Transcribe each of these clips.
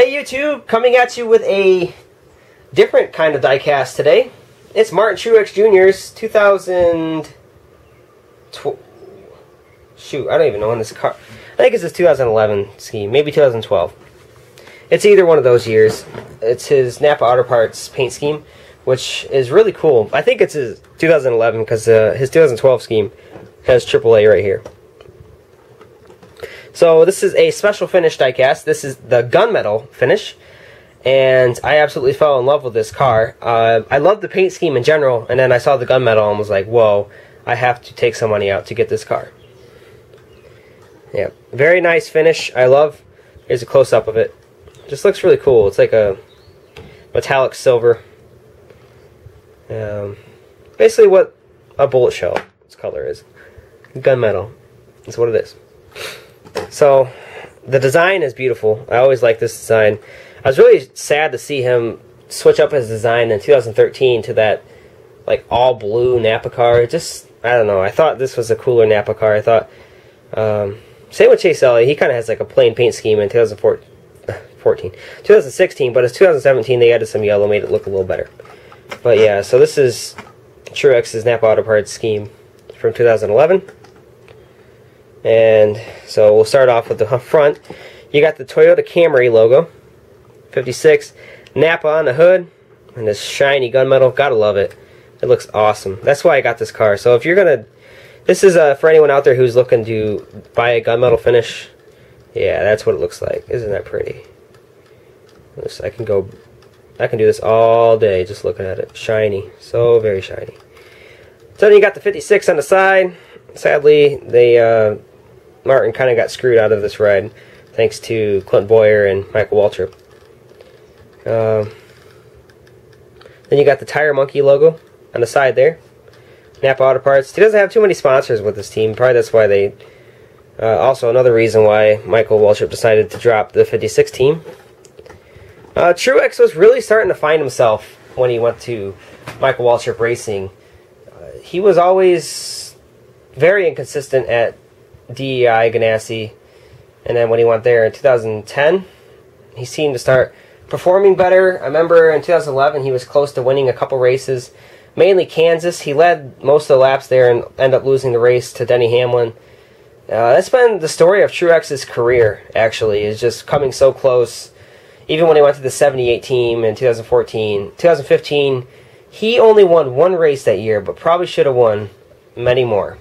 Hey YouTube, coming at you with a different kind of diecast today. It's Martin Truex Jr.'s 2000... Shoot, I don't even know when this car... I think it's his 2011 scheme, maybe 2012. It's either one of those years. It's his Napa Auto Parts paint scheme, which is really cool. I think it's his 2011 because uh, his 2012 scheme has AAA right here. So this is a special finish diecast. This is the gunmetal finish. And I absolutely fell in love with this car. Uh, I love the paint scheme in general, and then I saw the gunmetal and was like, whoa, I have to take some money out to get this car. Yeah, very nice finish. I love, here's a close-up of it. Just looks really cool. It's like a metallic silver. Um, basically what a bullet shell its color is. Gunmetal. That's what it is. So, the design is beautiful. I always like this design. I was really sad to see him switch up his design in 2013 to that like all blue Napa car. Just I don't know. I thought this was a cooler Napa car. I thought um, same with Chase Elliott. He kind of has like a plain paint scheme in 2014, 2016, but it's 2017. They added some yellow, made it look a little better. But yeah, so this is Truex's Napa Auto Parts scheme from 2011. And so we'll start off with the front. You got the Toyota Camry logo, 56, Napa on the hood, and this shiny gunmetal. Gotta love it. It looks awesome. That's why I got this car. So if you're gonna, this is uh, for anyone out there who's looking to buy a gunmetal finish. Yeah, that's what it looks like. Isn't that pretty? I can go, I can do this all day just looking at it. Shiny, so very shiny. So then you got the 56 on the side. Sadly, they uh, Martin kind of got screwed out of this ride thanks to Clint Bowyer and Michael Waltrip. Um, then you got the Tire Monkey logo on the side there. Napa Auto Parts. He doesn't have too many sponsors with this team. Probably that's why they. Uh, also, another reason why Michael Waltrip decided to drop the 56 team. Uh, Truex was really starting to find himself when he went to Michael Waltrip Racing. Uh, he was always very inconsistent at DEI Ganassi, and then when he went there in 2010, he seemed to start performing better. I remember in 2011 he was close to winning a couple races, mainly Kansas. He led most of the laps there and ended up losing the race to Denny Hamlin. Uh, that's been the story of Truex's career. Actually, is just coming so close. Even when he went to the 78 team in 2014, 2015, he only won one race that year, but probably should have won many more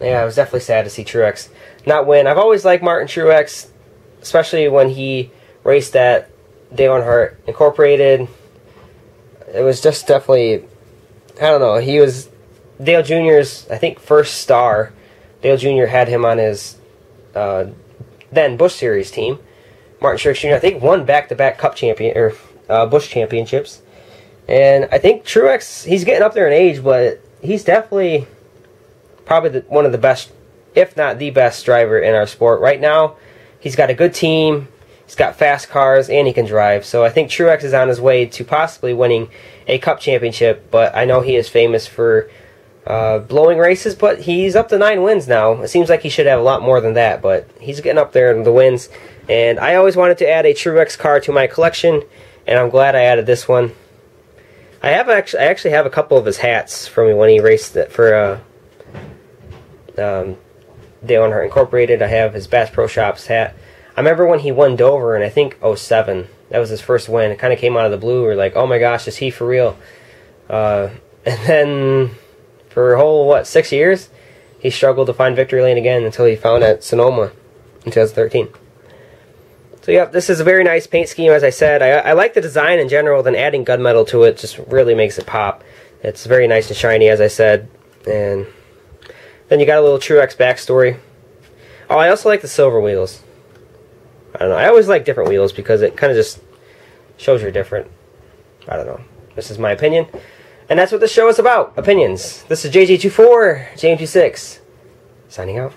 yeah, I was definitely sad to see Truex not win. I've always liked Martin Truex, especially when he raced at Dale Earnhardt Incorporated. It was just definitely, I don't know. He was Dale Jr.'s, I think, first star. Dale Jr. had him on his uh, then Busch Series team. Martin Truex Jr. I think won back-to-back Cup champion or uh, Busch championships, and I think Truex he's getting up there in age, but he's definitely probably the, one of the best, if not the best driver in our sport right now. He's got a good team. He's got fast cars and he can drive. So I think Truex is on his way to possibly winning a cup championship. But I know he is famous for uh, blowing races. But he's up to nine wins now. It seems like he should have a lot more than that. But he's getting up there in the wins. And I always wanted to add a Truex car to my collection, and I'm glad I added this one. I have actually, I actually have a couple of his hats from when he raced for uh, um, Dale Earnhardt Incorporated. I have his Bass Pro Shops hat. I remember when he won Dover in I think 07. That was his first win. It kind of came out of the blue. We are like, oh my gosh, is he for real? Uh, and then for a whole what six years, he struggled to find victory lane again until he found at Sonoma in 2013. So yeah, this is a very nice paint scheme. As I said, I, I like the design in general. Then adding gunmetal to it just really makes it pop. It's very nice and shiny, as I said, and then you got a little Truex backstory. Oh, I also like the silver wheels. I don't know. I always like different wheels because it kind of just shows you're different. I don't know. This is my opinion. And that's what this show is about. Opinions. This is JJ24, JM26. Signing out.